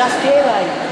that's daylight.